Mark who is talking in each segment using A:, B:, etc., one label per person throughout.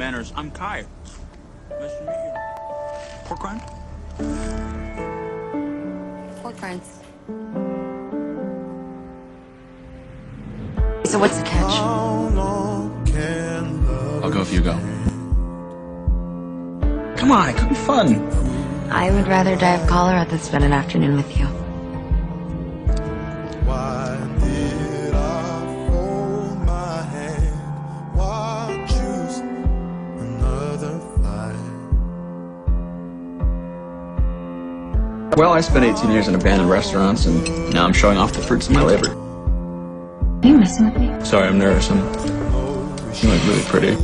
A: Manners, I'm Kai. Nice to meet you. Pork rind?
B: Pork rinds. So what's the catch?
C: I'll go if you go.
A: Come on, it could be fun.
B: I would rather die of cholera than spend an afternoon with you.
C: Well, I spent 18 years in abandoned restaurants, and now I'm showing off the fruits of my labor.
B: Are you messing with me?
C: Sorry, I'm nervous. I'm, you look really pretty.
D: You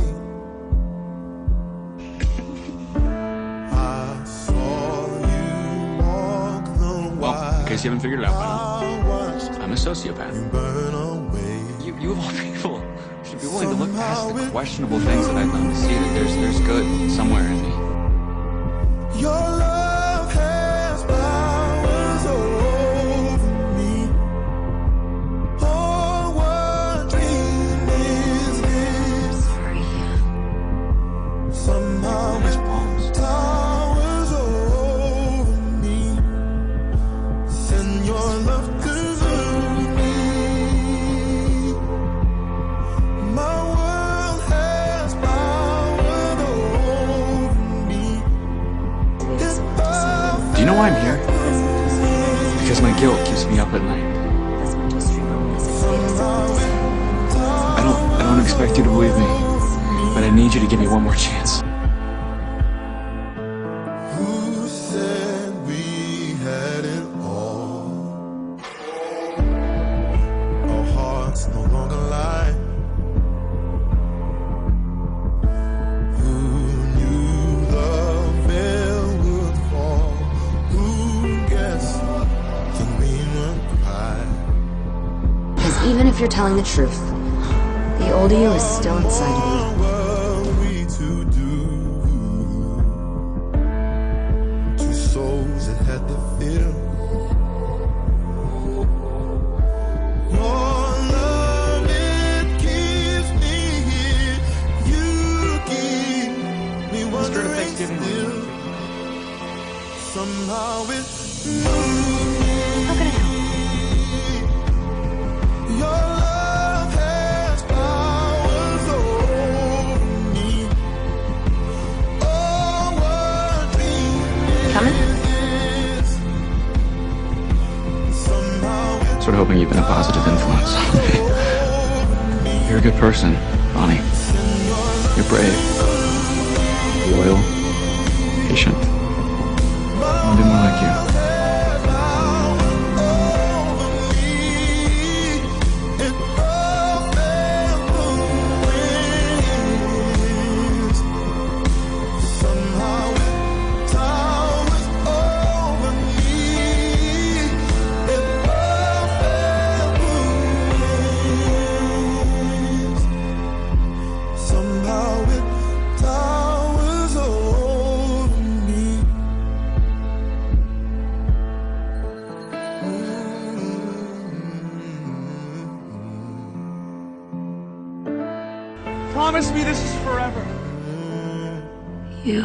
C: Well, in case you haven't figured it out by now,
D: I watched
C: I'm a sociopath. You, you of all people, should be willing to look past the questionable things that I've done to see that there's there's good somewhere in me. Do you know why I'm here? Because my guilt keeps me up at night. I don't I don't expect you to believe me, but I need you to give me one more chance.
D: Hearts no longer cry?
B: Because even if you're telling the truth, the old you is still inside of me.
D: Keep me wondering still. Somehow it.
B: How can I help?
D: Your love has powers over me. Oh, what dream
B: Coming?
D: is this? Somehow it
C: Sort of hoping you've been a positive influence on me. You're a good person, Bonnie. You're brave,
A: Promise me this is forever.
B: You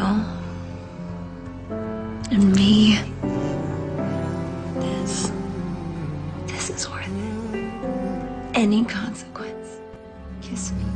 B: and me. This. This is worth it. Any consequence. Kiss me.